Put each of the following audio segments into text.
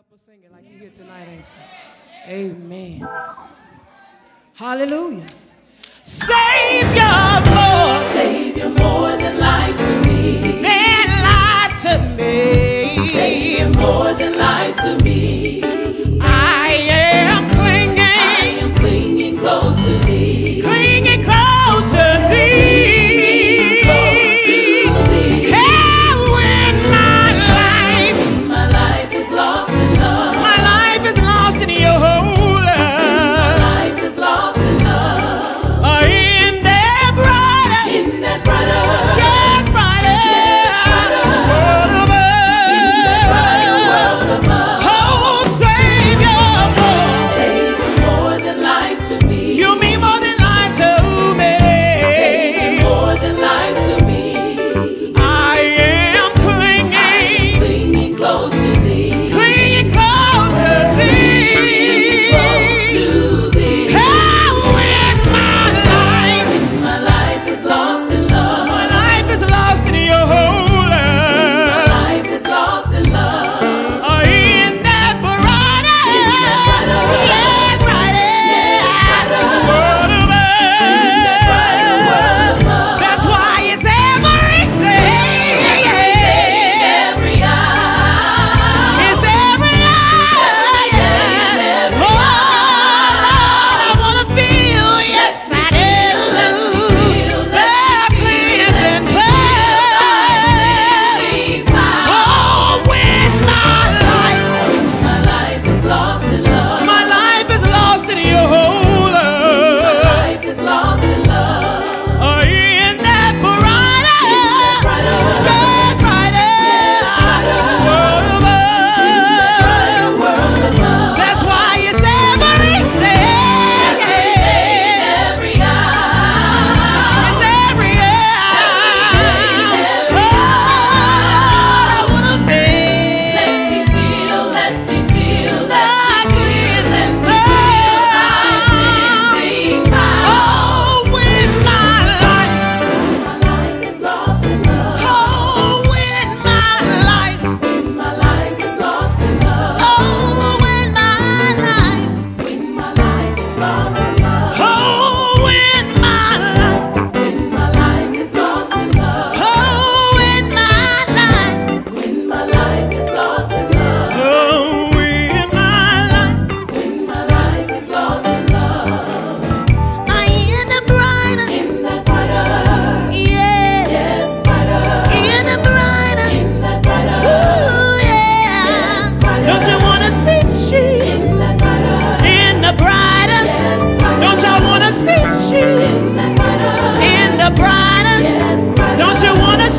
help us sing it like you here tonight, ain't you? Amen. Hallelujah. Savior, Lord. Savior, more than life to me. Than life to me. Savior, more than life to me.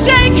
shake.